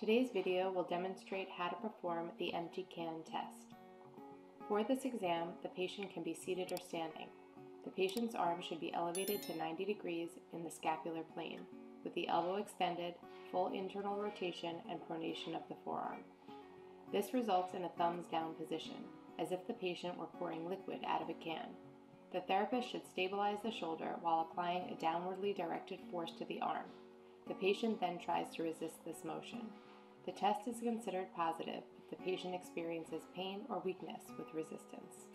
Today's video will demonstrate how to perform the empty can test. For this exam, the patient can be seated or standing. The patient's arm should be elevated to 90 degrees in the scapular plane, with the elbow extended, full internal rotation, and pronation of the forearm. This results in a thumbs down position, as if the patient were pouring liquid out of a can. The therapist should stabilize the shoulder while applying a downwardly directed force to the arm. The patient then tries to resist this motion. The test is considered positive if the patient experiences pain or weakness with resistance.